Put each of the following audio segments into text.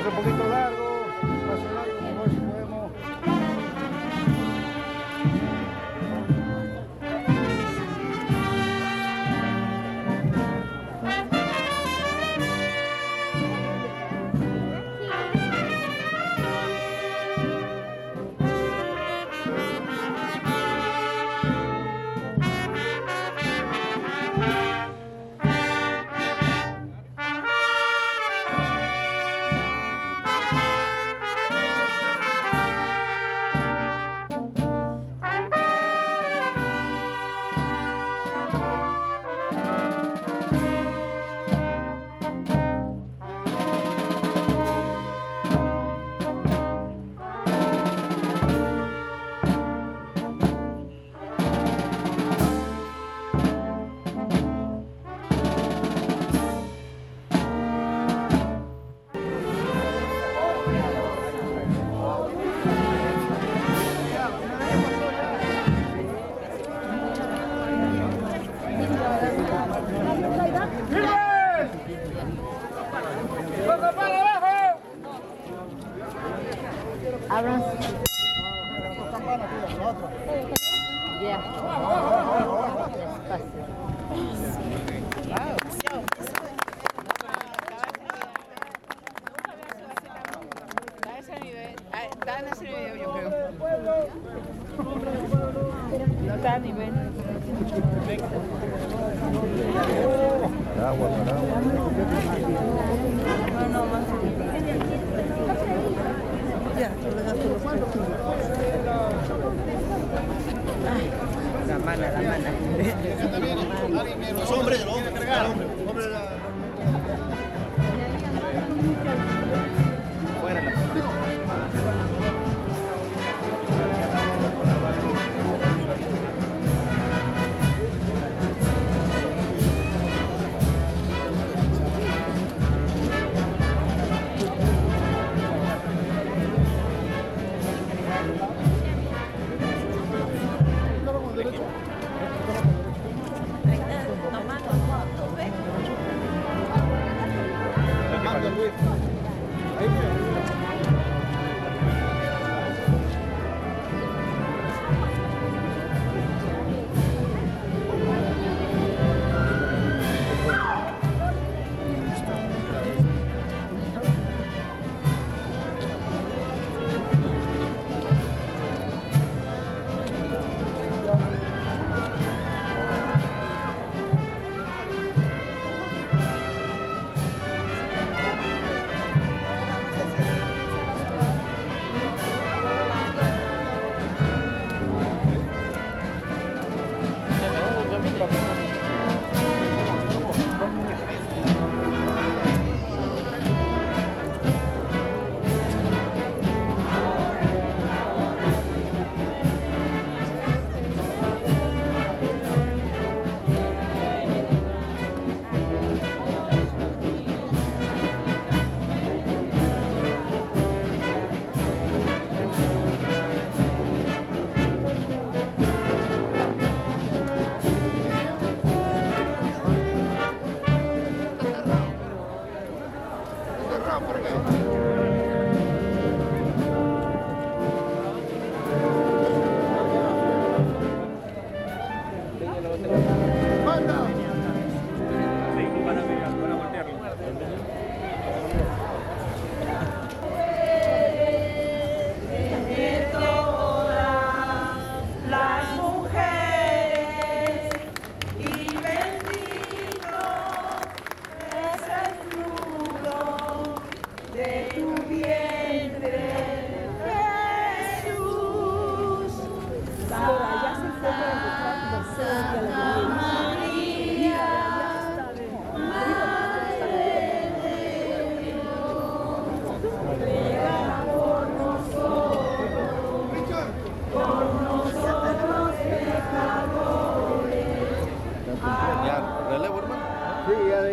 hace un poquito largo. Labyrinth.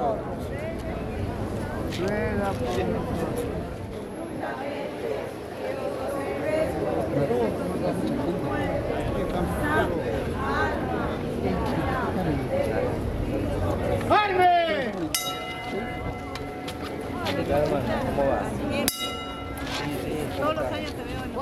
nosotros. Ruega por ¿Cómo va? Todos los años te veo en la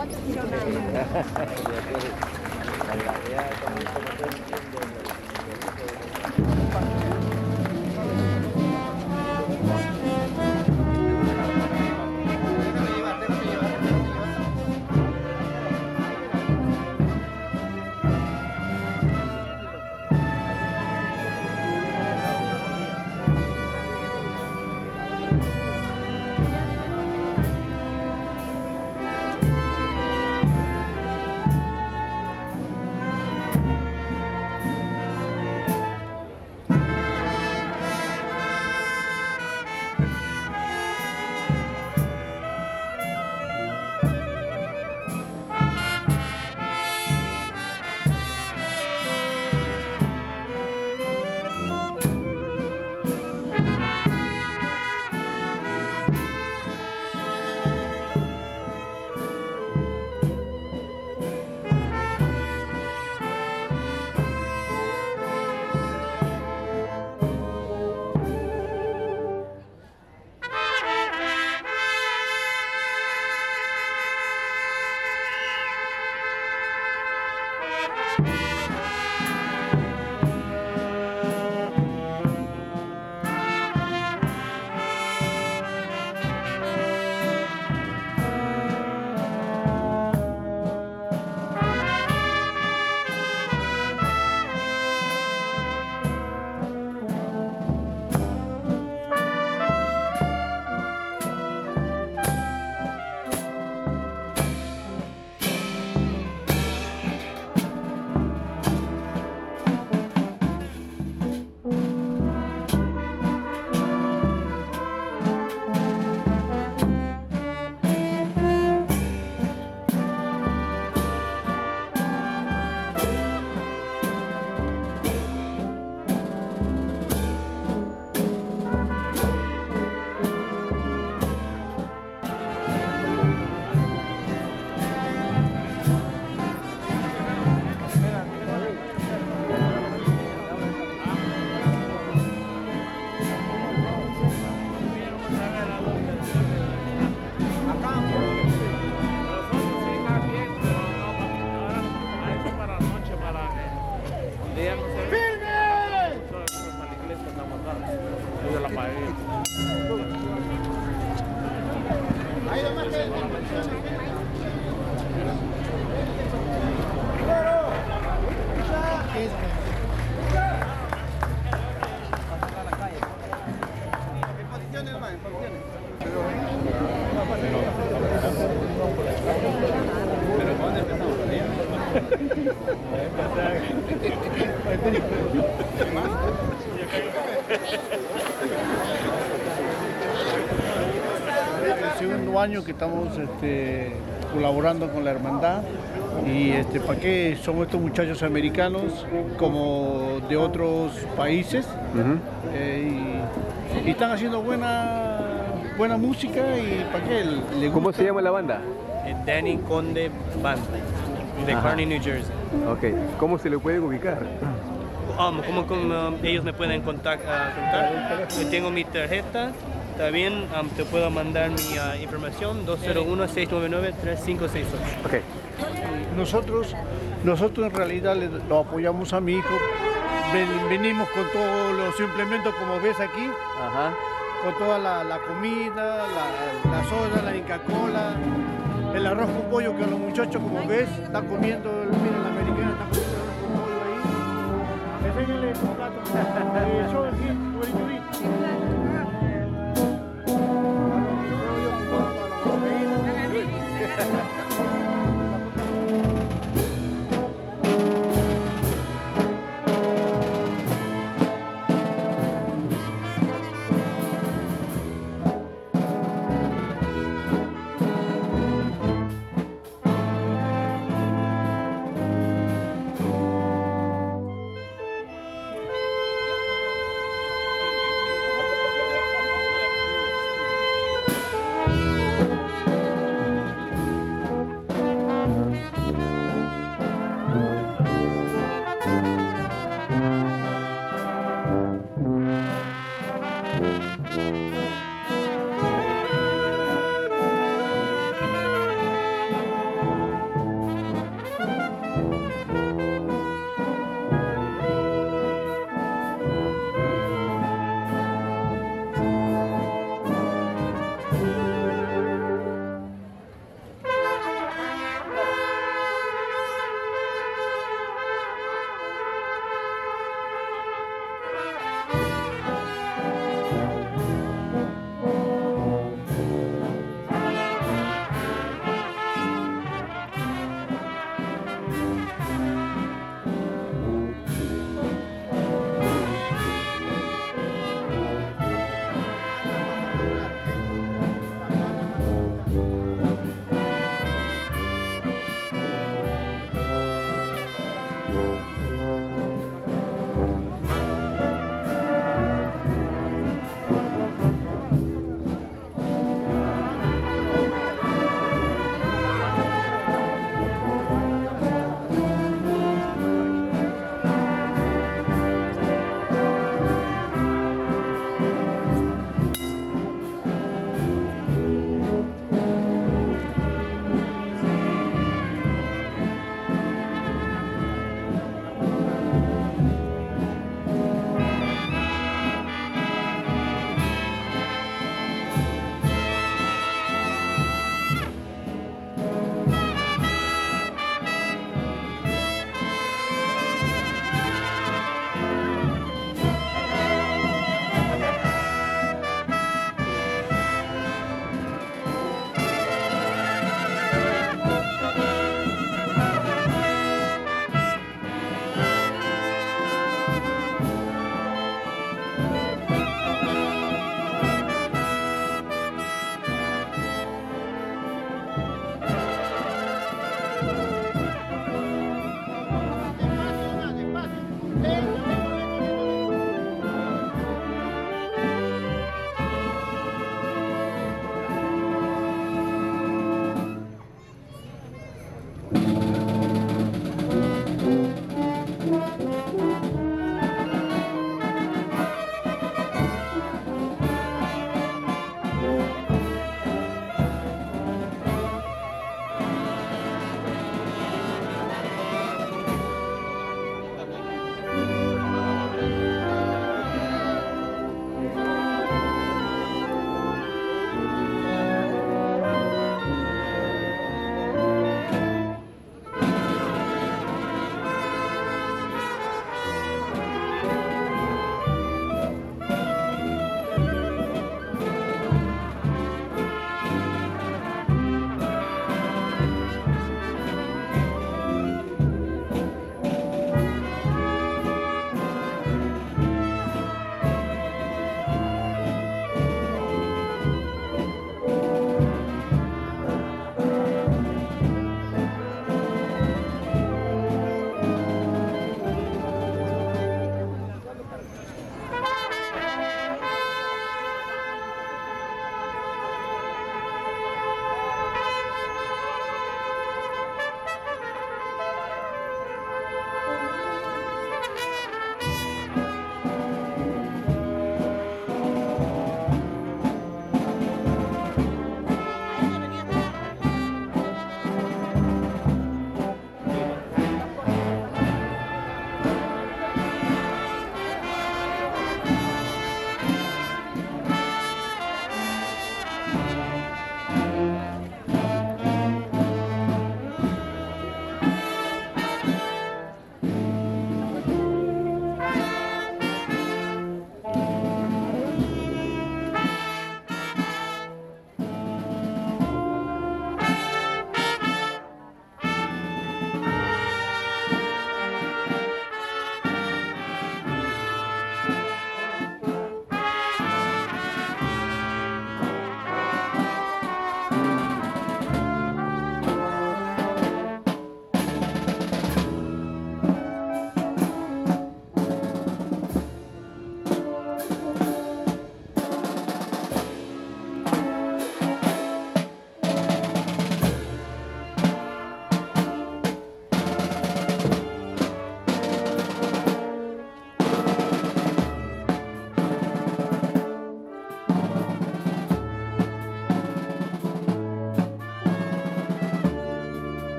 opportunity. El segundo año que estamos este, colaborando con la hermandad y este, ¿para qué son estos muchachos americanos como de otros países? Eh, y, y están haciendo buena, buena música y ¿para qué? Le ¿Cómo gusta. se llama la banda? Eh, Danny Conde Band, de Ajá. Kearney, New Jersey. Ok, ¿cómo se le puede ubicar? Um, ¿Cómo, cómo, um, ellos me pueden contact- contactar? Yo tengo mi tarjeta. También um, te puedo mandar mi ah, información 201-699-3568. Ok, Nosotros, nosotros en realidad le- lo apoyamos a mi hijo. Ven- venimos con todos los implementos como ves aquí, ajá. con toda la, la comida, la, la soda, la Inca Cola, el arroz con pollo que los muchachos como ves están comiendo, mira la americana está comiendo arroz con pollo ahí. Enséñale plato. Eh,